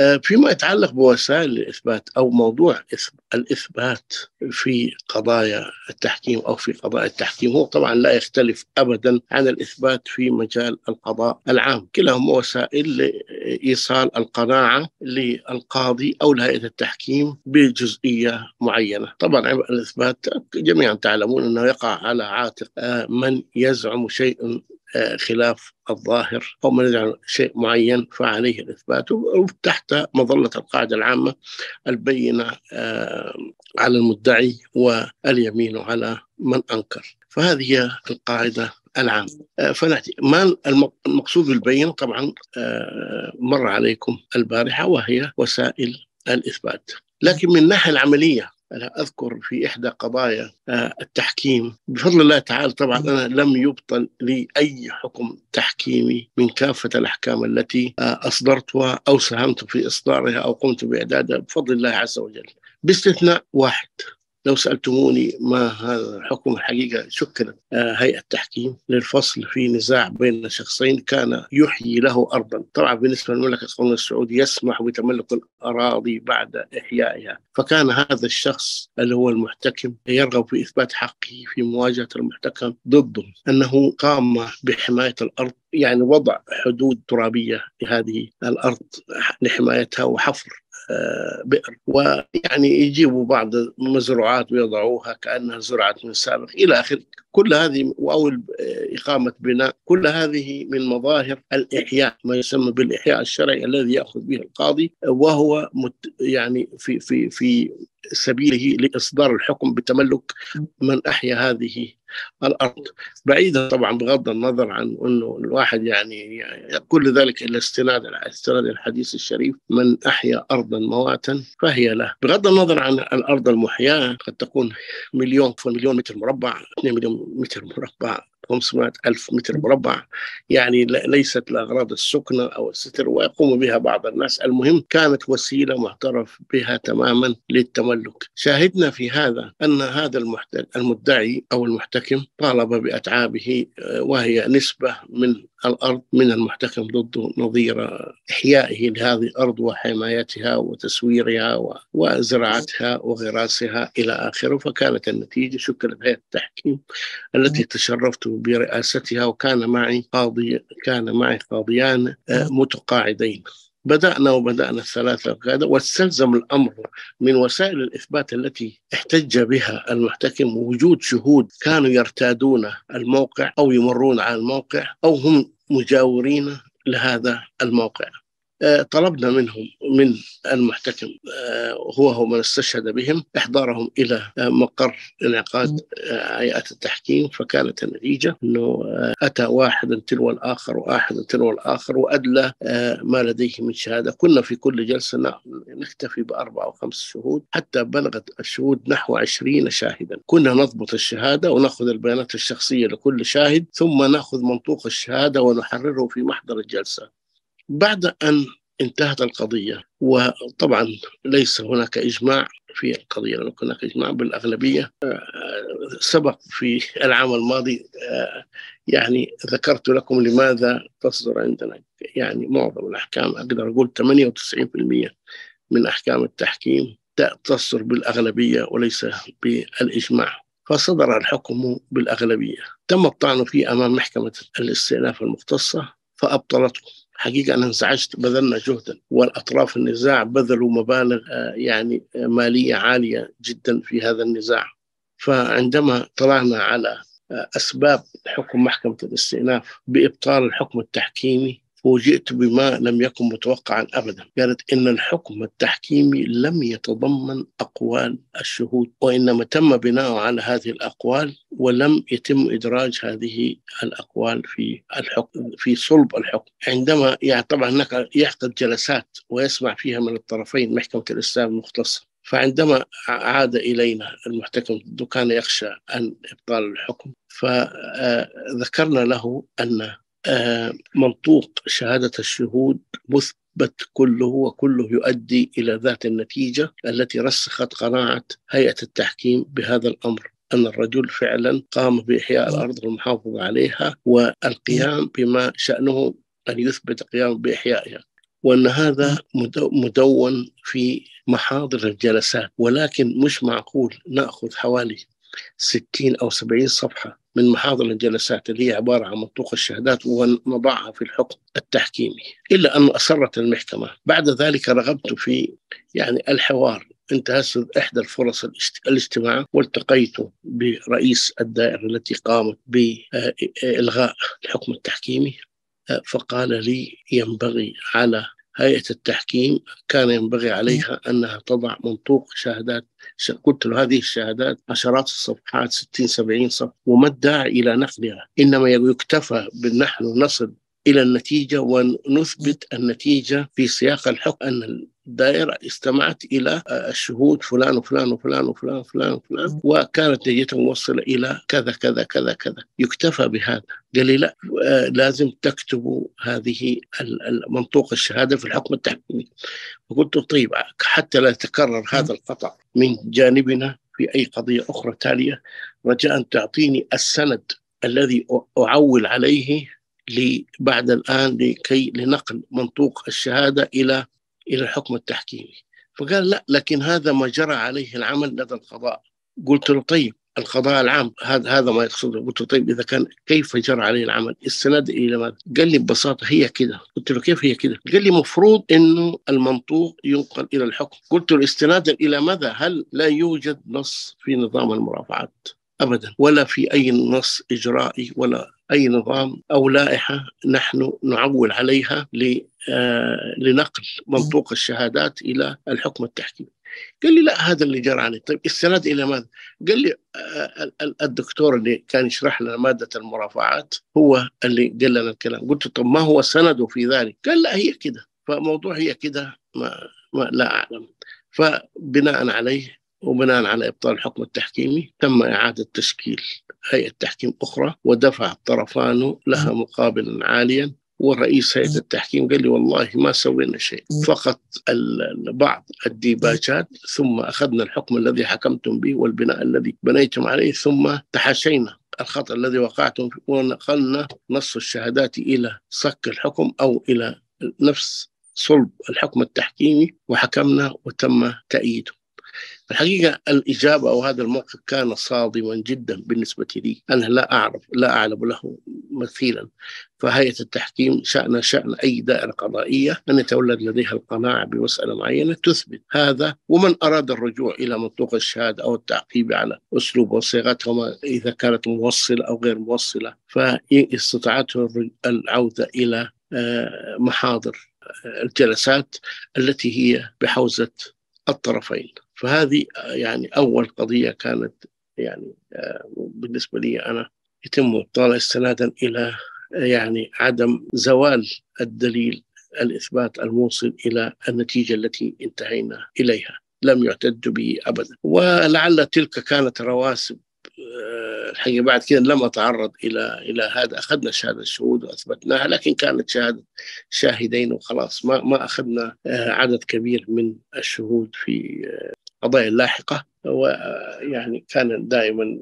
آه، فيما يتعلق بوسائل الإثبات أو موضوع الإثبات في قضايا التحكيم أو في قضايا التحكيم هو طبعا لا يختلف أبدا عن الإثبات في مجال القضاء العام. كلاهما وسائل لإيصال القناعة للقاضي أو لهيئة التحكيم بجزئية معينة. طبعا الإثبات جميعا تعلمون أنه يقع على عاتق آه، من يزعم آه، خلاف الظاهر أو من يجعل شيء معين فعليه الإثبات. تحت مظلة القاعدة العامة البينة آه، على المدعي واليمين على من أنكر. فهذه هي القاعدة العام آه، فنأتي. ما المقصود بالبين طبعا مر عليكم البارحة وهي وسائل الإثبات. لكن من الناحية العملية أنا أذكر في إحدى قضايا آه، التحكيم. بفضل الله تعالى طبعا أنا لم يبطل لي أي حكم تحكيمي من كافة الأحكام التي آه، أصدرتها أو ساهمت في إصدارها أو قمت بإعدادها بفضل الله عز وجل. باستثناء واحد. لو سألتموني ما هذا الحكم الحقيقة شكلت آه، هيئة تحكيم للفصل في نزاع بين شخصين كان يحيي له أرضا. طبعا بالنسبة للمملكة القومية السعودية يسمح بتملك الأراضي بعد إحيائها. فكان هذا الشخص اللي هو المحتكم يرغب في إثبات حقه في مواجهة المحتكم ضده. أنه قام بحماية الأرض يعني وضع حدود ترابية لهذه الأرض لحمايتها وحفر بئر. ويعني يجيبوا بعض المزروعات ويضعوها كأنها زرعت من السابق إلى اخره كل هذه أو إقامة بناء كل هذه من مظاهر الإحياء ما يسمى بالإحياء الشرعي الذي يأخذ به القاضي وهو يعني في في في سبيله لإصدار الحكم بتملك من أحيا هذه الأرض. بعيدا طبعا بغض النظر عن إنه الواحد يعني, يعني كل ذلك الا استناد استناد الحديث الشريف من أحيا ارضا مواتا فهي له. بغض النظر عن الأرض المحياة قد تكون مليون مليون متر مربع 2 مليون متر مربع. 500 ألف متر مربع. يعني ليست لأغراض السكنة أو الستر ويقوم بها بعض الناس. المهم كانت وسيلة معترف بها تماما للتملك. شاهدنا في هذا أن هذا المدعي أو المحتكم طالب بأتعابه آه، وهي نسبة من الأرض من المحتكم ضده نظير إحيائه لهذه الأرض وحمايتها وتسويرها وزراعتها وغراسها إلى آخره. فكانت النتيجة شكلت هيئة التحكيم التي تشرفت برئاستها وكان معي قاضي كان معي قاضيان آه، متقاعدين. بدأنا وبدأنا الثلاثة قادة واستلزم الأمر من وسائل الإثبات التي احتج بها المحتكم وجود شهود كانوا يرتادون الموقع أو يمرون على الموقع أو هم مجاورين لهذا الموقع. طلبنا منهم من المحتكم آه، هو هو من استشهد بهم إحضارهم إلى آه، مقر انعقاد هيئة التحكيم فكانت النتيجة إنه أتى واحد تلو الآخر وآحد تلو الآخر وأدلى ما لديه من شهادة. كنا في كل جلسة نكتفي بأربع أو خمس شهود حتى بلغت الشهود نحو عشرين شاهدا. كنا نضبط الشهادة ونأخذ البيانات الشخصية لكل شاهد ثم نأخذ منطوق الشهادة ونحرره في محضر الجلسة. بعد أن انتهت القضية وطبعا ليس هناك إجماع في القضية لم هناك إجماع بالأغلبية آه، سبق في العام الماضي آه، يعني ذكرت لكم لماذا تصدر عندنا يعني معظم الأحكام أقدر أقول 98% من أحكام التحكيم تصدر بالأغلبية وليس بالإجماع. فصدر الحكم بالأغلبية. تم الطعن فيه أمام محكمة الاستئناف المختصة فأبطلته. حقيقة أنا انزعجت بذلنا جهدا والأطراف النزاع بذلوا مبالغ آه، يعني آه، مالية عالية جدا في هذا النزاع. فعندما طلعنا على آه، أسباب حكم محكمة الاستئناف بإبطال الحكم التحكيمي فوجئت بما لم يكن متوقعا ابدا. قالت إن الحكم التحكيمي لم يتضمن أقوال الشهود وإنما تم بناء على هذه الأقوال ولم يتم إدراج هذه الأقوال في الحكم في صلب الحكم. عندما يعني طبعا هناك يعقد جلسات ويسمع فيها من الطرفين محكمة الإسلام المختصة. فعندما عاد إلينا المحتكم كان يخشى أن إبطال الحكم. فذكرنا له آه، منطوق شهادة الشهود مثبت كله وكله يؤدي إلى ذات النتيجة التي رسخت قناعة هيئة التحكيم بهذا الأمر أن الرجل فعلا قام بإحياء الأرض والمحافظة عليها والقيام بما شأنه أن يثبت قيام بإحيائها وأن هذا مدون في محاضر الجلسات ولكن مش معقول نأخذ حوالي 60 أو 70 صفحة من محاضر الجلسات اللي هي عبارة عن منطوق الشهادات ونضعها في الحكم التحكيمي إلا أن أصرت المحكمة. بعد ذلك رغبت في يعني الحوار انتهزت إحدى الفرص الاجتماع والتقيت برئيس الدائرة التي قامت بإلغاء الحكم التحكيمي. فقال لي ينبغي على هيئة التحكيم كان ينبغي عليها أنها تضع منطوق شهادات قلت له هذه الشهادات عشرات الصفحات 60 70 صفحة وما الداعي إلى نقلها. إنما يكتفى بنحن نصل إلى النتيجة ونثبت النتيجة في سياق الحكم أن الدائرة استمعت إلى الشهود فلان وفلان وفلان وفلان وفلان وفلان وكانت نتيجته موصلة إلى كذا كذا كذا كذا. يكتفى بهذا. قال لي لا لازم تكتبوا هذه المنطوق الشهادة في الحكم التحكيمي. فقلت طيب حتى لا يتكرر هذا الخطأ من جانبنا في أي قضية أخرى تالية رجاء تعطيني السند الذي أعول عليه بعد الآن لكي لنقل منطوق الشهادة إلى إلى الحكم التحكيمي فقال لا لكن هذا ما جرى عليه العمل لدى القضاء قلت له طيب القضاء العام هذا هذا ما يقصده قلت له طيب إذا كان كيف جرى عليه العمل؟ السند إلى ماذا؟ قال لي ببساطة هي كده، قلت له كيف هي كده؟ قال لي مفروض إنه المنطوق ينقل إلى الحكم، قلت له استنادا إلى ماذا؟ هل لا يوجد نص في نظام المرافعات؟ ابدا ولا في أي نص إجرائي ولا أي نظام أو لائحة نحن نعول عليها آه، لنقل منطوق الشهادات إلى الحكم التحكيمي. قال لي لا هذا اللي جرى عليه طيب السند إلى ماذا؟ قال لي آه، الدكتور اللي كان يشرح لنا مادة المرافعات هو اللي قال لنا الكلام قلت طب ما هو سنده في ذلك؟ قال لا هي كده فموضوع هي كده ما, ما لا أعلم فبناء عليه وبناء على إبطال الحكم التحكيمي تم إعادة تشكيل هيئة تحكيم أخرى ودفع الطرفان لها مقابلا عاليا ورئيس هيئة التحكيم قال لي والله ما سوينا شيء فقط بعض الديباجات ثم أخذنا الحكم الذي حكمتم به والبناء الذي بنيتم عليه ثم تحاشينا الخطأ الذي وقعتم فيه ونقلنا نص الشهادات إلى صك الحكم أو إلى نفس صلب الحكم التحكيمي وحكمنا وتم تأييده. الحقيقة الإجابة أو هذا الموقف كان صادما جدا بالنسبة لي. أنا لا أعرف لا أعلم له مثيلا. فهيئة التحكيم شأن شأن أي دائرة قضائية أن يتولد لديها القناعة بمسألة معينة تثبت هذا. ومن أراد الرجوع إلى منطوق الشهادة أو التعقيب على أسلوب وصيغتهما إذا كانت موصلة أو غير موصلة فاستطاعته العودة إلى آه، محاضر الجلسات التي هي بحوزة الطرفين. فهذه يعني أول قضية كانت يعني آه، بالنسبة لي أنا يتم إبطالها استنادا إلى يعني عدم زوال الدليل الإثبات الموصل إلى النتيجة التي انتهينا إليها لم يعتد به أبدا. ولعل تلك كانت رواسب آه، الحقيقة بعد كده لم أتعرض إلى إلى هذا. أخذنا شهادة الشهود وأثبتناها لكن كانت شهادة شاهدين وخلاص. ما ما أخذنا آه، عدد كبير من الشهود في القضايا اللاحقة ويعني كان دائما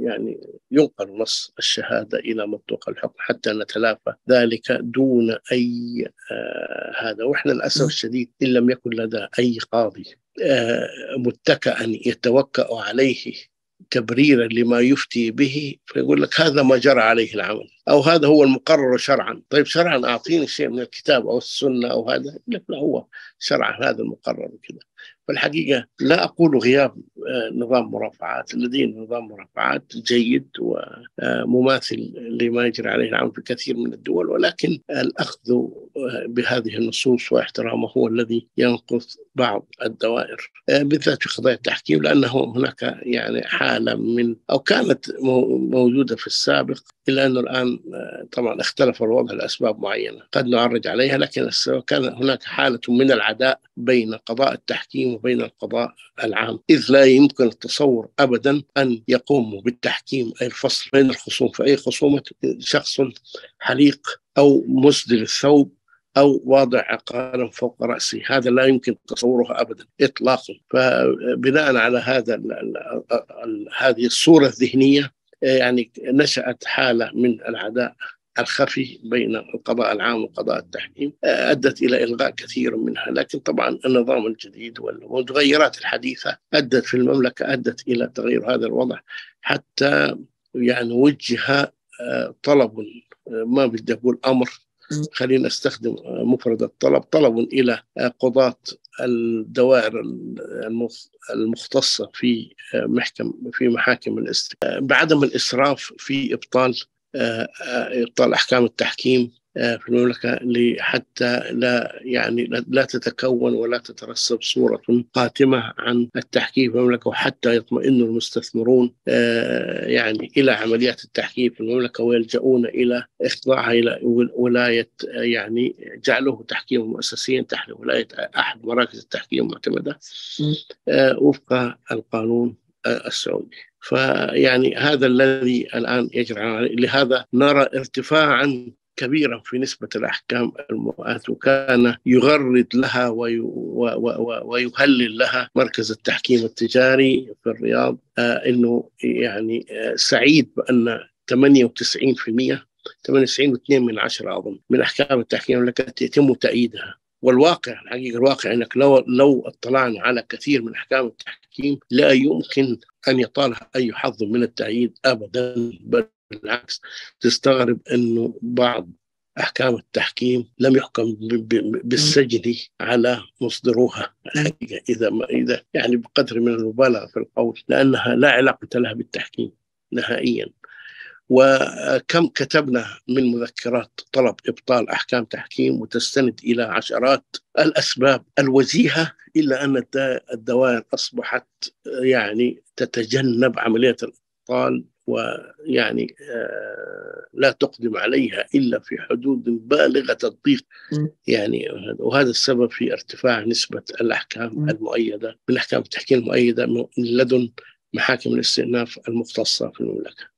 يعني ينقل نص الشهادة إلى منطوق الحكم حتى نتلافى ذلك دون أي آه هذا. وإحنا للأسف الشديد إن لم يكن لدى أي قاضي آه متكئا يتوكأ عليه تبريرا لما يفتي به فيقول لك هذا ما جرى عليه العمل أو هذا هو المقرر شرعا. طيب شرعا أعطيني شيء من الكتاب أو السنة أو هذا؟ لا هو شرعا هذا المقرر كذا فالحقيقة لا أقول غياب آه، نظام مرافعات. لدينا نظام مرافعات جيد ومماثل لما يجري عليه العمل في كثير من الدول ولكن الأخذ آه، بهذه النصوص واحترامه هو الذي ينقص بعض الدوائر. آه، بالذات في قضايا التحكيم لأنه هناك يعني حالة من أو كانت موجودة في السابق إلا أنه الآن طبعا اختلف الوضع لأسباب معينة. قد نعرج عليها لكن كان هناك حالة من العداء بين قضاء التحكيم وبين القضاء العام. إذ لا يمكن التصور أبدا أن يقوموا بالتحكيم أي الفصل بين الخصوم. فأي خصومة شخص حليق أو مسدل الثوب أو واضع عقالا فوق رأسه هذا لا يمكن تصوره أبدا إطلاقا. فبناء على هذا هذه الصورة الذهنية يعني نشأت حالة من العداء الخفي بين القضاء العام وقضاء التحكيم. أدت إلى إلغاء كثير منها، لكن طبعا النظام الجديد والمتغيرات الحديثة أدت في المملكة أدت إلى تغيير هذا الوضع. حتى يعني وجه طلب ما بدي أقول أمر خلينا نستخدم مفرد الطلب طلب إلى قضاة الدوائر المختصة في محكم في محاكم الاستئناف بعدم الإسراف في إبطال إبطال أحكام التحكيم آه، في المملكة حتى لا يعني لا تتكون ولا تترسب صورة قاتمة عن التحكيم في المملكة وحتى يطمئن المستثمرون آه، يعني إلى عمليات التحكيم في المملكة ويلجؤون إلى إخضاعها إلى ولاية يعني جعله تحكيم مؤسسيا تحت ولاية أحد مراكز التحكيم المعتمدة آه، وفق القانون السعودي. فيعني هذا الذي الآن يجري لهذا نرى ارتفاعا كبيرا في نسبة الأحكام المؤات وكان يغرد لها وي ويهلل لها مركز التحكيم التجاري في الرياض. آه أنه يعني آه سعيد بأن 98% 98 و2 من عشرة أظن من أحكام التحكيم التي يتم تأييدها. والواقع الحقيقة الواقع أنك لو لو اطلعنا على كثير من أحكام التحكيم لا يمكن أن يطالها أي حظ من التأييد أبدا بل بالعكس تستغرب إنه بعض أحكام التحكيم لم يحكم بالسجن على مصدروها إذا ما إذا يعني بقدر من المبالغة في القول لأنها لا علاقة لها بالتحكيم نهائيا. وكم كتبنا من مذكرات طلب إبطال أحكام تحكيم وتستند إلى عشرات الأسباب الوجيهة إلا أن الدوائر أصبحت يعني تتجنب عملية الإبطال ويعني آه، لا تقدم عليها إلا في حدود بالغة الضيق. يعني وهذا السبب في ارتفاع نسبة الأحكام المؤيدة من احكام التحكيم المؤيدة من لدن محاكم الاستئناف المختصة في المملكة.